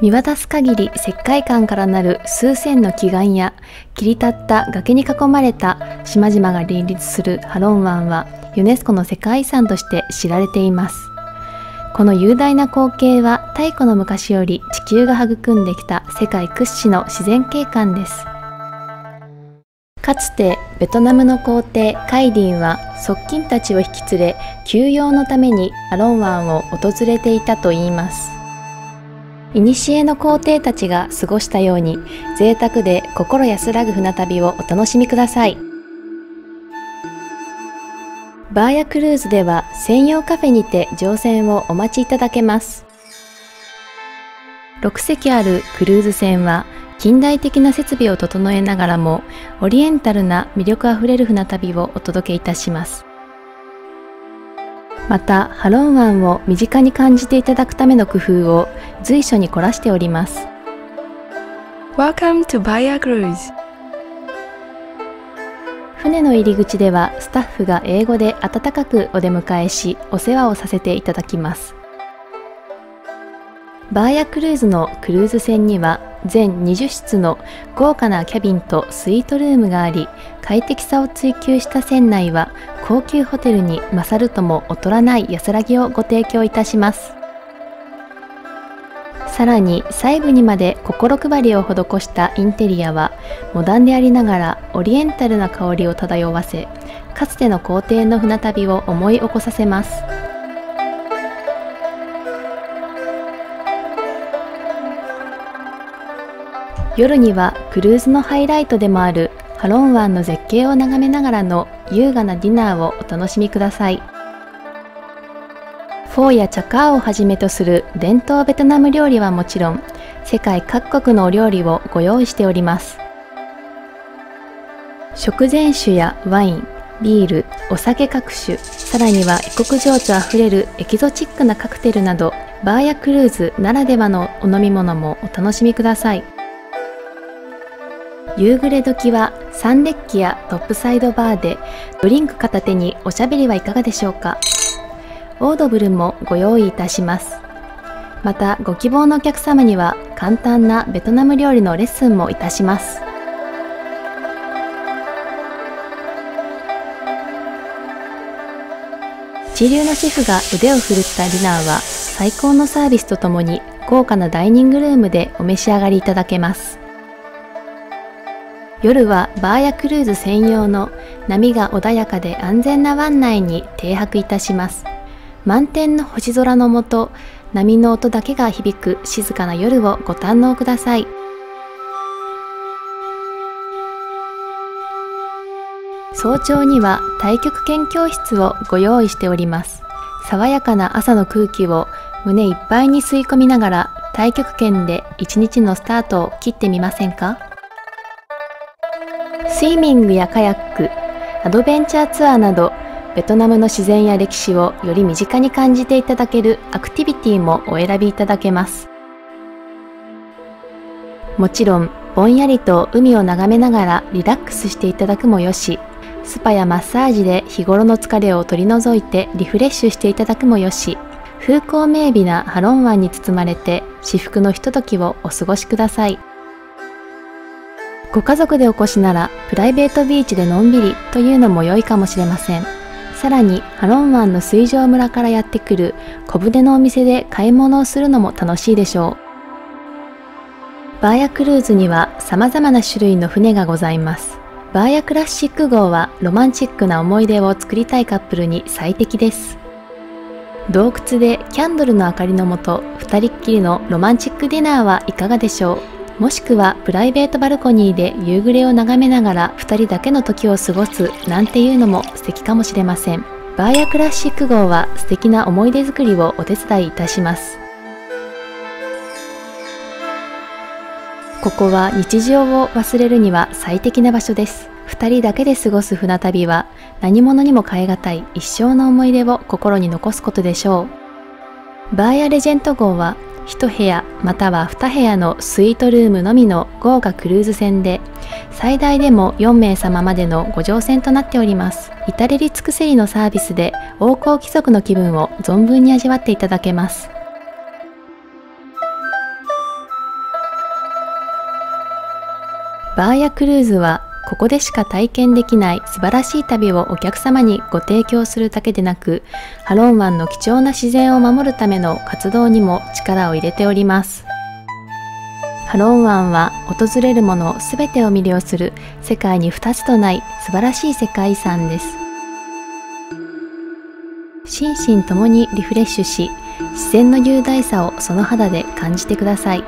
見渡す限り石灰岩からなる数千の奇岩や切り立った崖に囲まれた島々が林立するハロン湾はユネスコの世界遺産として知られています。この雄大な光景は太古の昔より地球が育んできた世界屈指の自然景観です。かつてベトナムの皇帝カイディンは側近たちを引き連れ休養のためにアロン湾を訪れていたといいます。古の皇帝たちが過ごしたように贅沢で心安らぐ船旅をお楽しみください。バーヤクルーズでは専用カフェにて乗船をお待ちいただけます。6隻あるクルーズ船は近代的な設備を整えながらもオリエンタルな魅力あふれる船旅をお届けいたします。またハロン湾を身近に感じていただくための工夫を随所に凝らしております。Welcome to Baya Cruise. 船の入り口ではスタッフが英語で温かくお出迎えしお世話をさせていただきます。バーヤクルーズのクルーズ船には全20室の豪華なキャビンとスイートルームがあり快適さを追求した船内は高級ホテルに勝るとも劣らない安らぎをご提供いたします。さらに細部にまで心配りを施したインテリアはモダンでありながらオリエンタルな香りを漂わせかつての皇帝の船旅を思い起こさせます。夜にはクルーズのハイライトでもあるハロン湾の絶景を眺めながらの優雅なディナーをお楽しみください。フォーやチャカーをはじめとする伝統ベトナム料理はもちろん世界各国のお料理をご用意しております。食前酒やワインビールお酒各種さらには異国情緒あふれるエキゾチックなカクテルなどバーやクルーズならではのお飲み物もお楽しみください。夕暮れ時はサンデッキやトップサイドバーでドリンク片手におしゃべりはいかがでしょうかオードブルもご用意いたしますまたご希望のお客様には簡単なベトナム料理のレッスンもいたします一流のシェフが腕を振るったディナーは最高のサービスとともに豪華なダイニングルームでお召し上がりいただけます夜はバーやクルーズ専用の波が穏やかで安全な湾内に停泊いたします。満天の星空のもと、波の音だけが響く静かな夜をご堪能ください。早朝には太極拳教室をご用意しております。爽やかな朝の空気を胸いっぱいに吸い込みながら太極拳で一日のスタートを切ってみませんか？スイミングやカヤック、アドベンチャーツアーなど、ベトナムの自然や歴史をより身近に感じていただけるアクティビティもお選びいただけます。もちろん、ぼんやりと海を眺めながらリラックスしていただくもよし、スパやマッサージで日頃の疲れを取り除いてリフレッシュしていただくもよし、風光明媚なハロン湾に包まれて至福のひとときをお過ごしください。ご家族でお越しならプライベートビーチでのんびりというのも良いかもしれません。さらにハロン湾の水上村からやってくる小舟のお店で買い物をするのも楽しいでしょう。バーヤクルーズには様々な種類の船がございます。バーヤクラシック号はロマンチックな思い出を作りたいカップルに最適です。洞窟でキャンドルの明かりのもと二人っきりのロマンチックディナーはいかがでしょう？もしくはプライベートバルコニーで夕暮れを眺めながら2人だけの時を過ごすなんていうのも素敵かもしれません。バーヤクラシック号は素敵な思い出作りをお手伝いいたします。ここは日常を忘れるには最適な場所です。2人だけで過ごす船旅は何者にも代え難い一生の思い出を心に残すことでしょう。バーヤレジェント号は1部屋または2部屋のスイートルームのみの豪華クルーズ船で最大でも4名様までのご乗船となっております。至れり尽くせりのサービスで王侯貴族の気分を存分に味わっていただけます。バーヤクルーズはここでしか体験できない素晴らしい旅をお客様にご提供するだけでなく、ハロン湾の貴重な自然を守るための活動にも力を入れております。ハロン湾は訪れるものすべてを魅了する世界に2つとない素晴らしい世界遺産です。心身ともにリフレッシュし、自然の雄大さをその肌で感じてください。